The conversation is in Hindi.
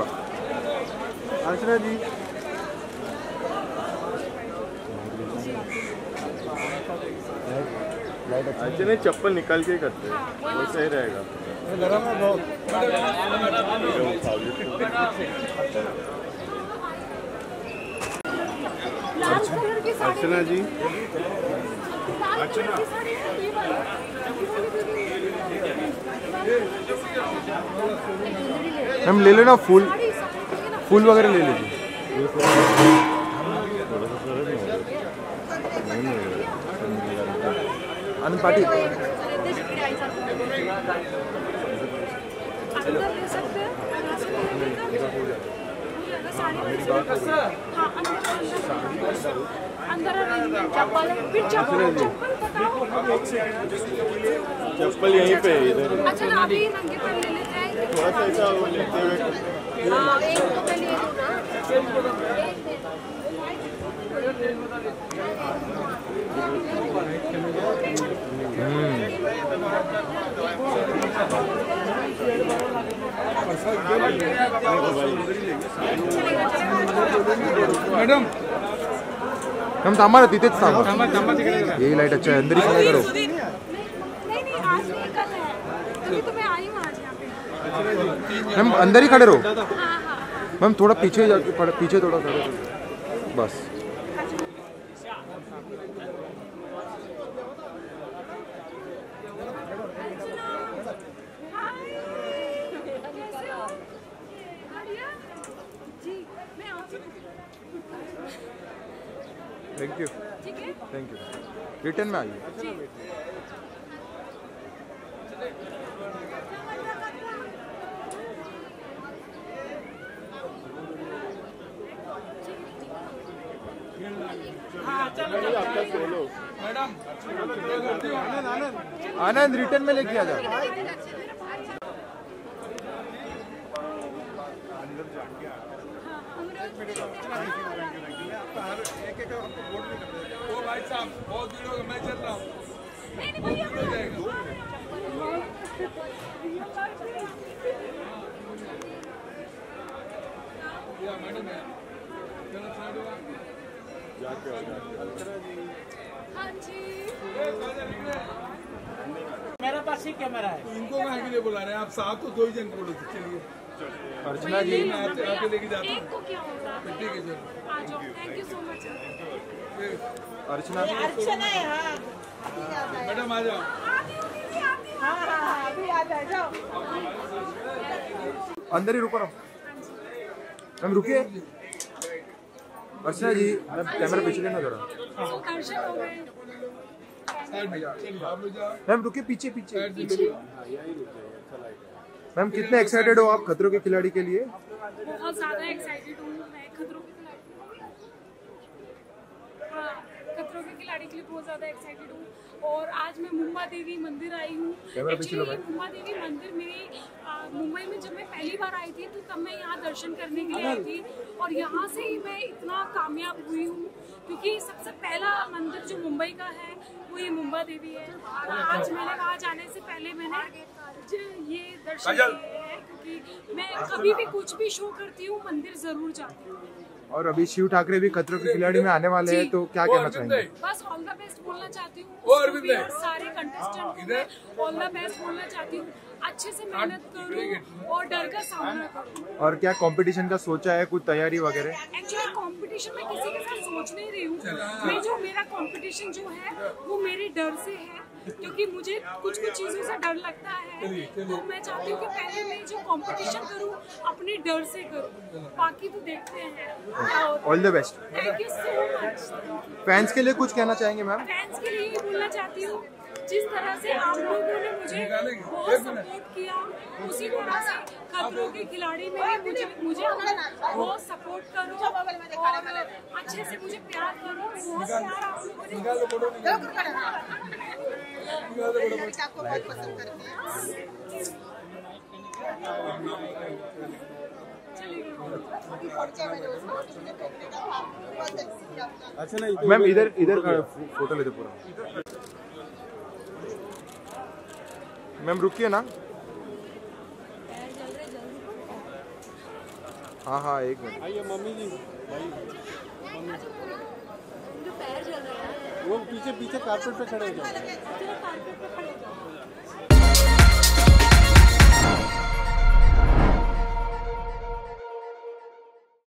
थांबा अर्चना जी अच्छे नहीं चप्पल निकाल के करते हैं। वो सही रहेगा। गरम है बहुत लाल कलर की साड़ी अर्चना जी लाल है। मैम ले फूल है ना फूल वगैरह ले लीजिए आनंद पाटिल अंदर ले हैं ले। हाँ, अंदर अंदर अंदर चप्पल फिर चप्पल चप्पल बताओ चप्पल यहीं पे है इधर। अच्छा ना अभी नंगे पर ले लेते हैं। थोड़ा सा ऐसा वो लेते हुए हाँ एक तो मैं ले लूँ ना। मॅडम। थांबा ना तिथेच थांबा। यही लाईट अच्छा अंदर ही करो नहीं नहीं आज नहीं कल है तभी तो मैं आई हूँ आज यहाँ पे मैम अंदर ही खड़े रहो। हाँ हाँ हाँ। मैम थोड़ा पीछे पीछे थोड़ा खड़े रहो। बस। Thank you thank you return में आइए जी आपका सोलो मॅडम काय करते हो? आनंद रिटर्न में लेके आ जाओ। ओ भाई साहब है चलो साइड हुआ जाके आओ, जाके आओ। हाँ जी मेरे पास ही कैमरा है। तो इनको कहाँ के लिए बुला रहे हैं। आप साथ तो दो ही जन बोलो थे चलिए। अर्चना जी। मैं आके लेके जाता एक को क्या होता है ठीक है चलो। आ जाओ। Thank you so much Archana Archana है हाँ। मैडम आ जाओ। हूँ हूँ अभी आ जाओ जाओ। अंदर ही रुको रहो मैम रुकिए। अर्चना जी मैम कैमरा पीछे लेना जरा। हो में मैम रुकिए पीछे पीछे। में। मैम कितने एक्साइटेड हो आप खतरों के खिलाड़ी के लिए? बहुत ज़्यादा एक्साइटेड हूँ मैं खतरों के खिलाड़ी हाँ खतरों के खिलाड़ी के लिए बहुत ज़्यादा एक्साइटेड हूँ। और आज मैं मुंबा देवी मंदिर आई हूँ। देवी मंदिर मेरी मुंबई में जब मैं पहली बार आई थी तो तब मैं यहाँ दर्शन करने के लिए आई थी। और यहाँ से ही मैं इतना कामयाब हुई हूँ क्योंकि सबसे पहला मंदिर जो मुंबई का है वो ये मुंबा देवी है। आज मैंने वहाँ जाने से पहले मैंने ये दर्शन किए हैं क्योंकि मैं कभी भी कुछ भी शो करती हूँ मंदिर ज़रूर जाती हूँ। और अभी शिव ठाकरे भी खतरों के खिलाड़ी में आने वाले हैं तो क्या कहना चाहेंगे? बस ऑल द बेस्ट बोलना चाहती हूँ। है। सारे कंटेस्टेंट को मैं ऑल द बेस्ट बोलना चाहती हूँ। अच्छे से मेहनत करूँ और डर का सामना करूँ। और क्या कंपटीशन का सोचा है कुछ तैयारी वगैरह? एक्चुअली कंपटीशन में किसी के साथ सोच नहीं रही हूँ। मैं जो मेरा कंपटीशन जो है वो मेरे डर से है। क्योंकि मुझे कुछ कुछ चीज़ों से डर लगता है। तो मैं चाहती हूँ कि पहले मैं जो कंपटीशन करूँ अपने डर से करूँ। बाकी तो देखते हैं। All the best thank you so much fans के लिए कुछ कहना चाहेंगे मैम फैंस के लिए बोलना चाहती हूँ। जिस तरह से आप लोगों ने मुझे बहुत सपोर्ट किया उसी तरह से खतरों के खिलाड़ी में मुझे मुझे बहुत सपोर्ट करो और अच्छे से मुझे प्यार करो। बहुत प्यार आप लोगों ने आपको बहुत पसंद करते हैं। अच्छा नहीं मैम इधर इधर फो- फ़ोटो लेते पूरा। मैम रुकिए ना। हाँ हाँ एक मिनट। आइए मम्मी जी। भाई जो पैर जल रहा है वो पीछे पीछे कारपेट पे खड़े हो जाओ। कारपेट पे खड़े हो जाओ।